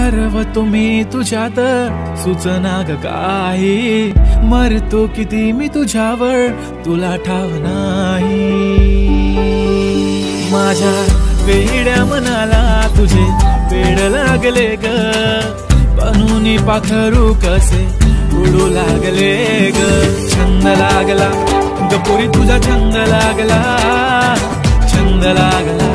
हरवतो मी तुझ्यात सुचना ग काही. मरतो किती मी तुझ्यावर तुला ठाव नाही. माझ्या वेड्या मनाला तुझे वेड लागले ग. बनूनी पाखरू कसे उडू लागले ग. छंद लागला गपुरी तुझा छंद लागला. छंद लागला.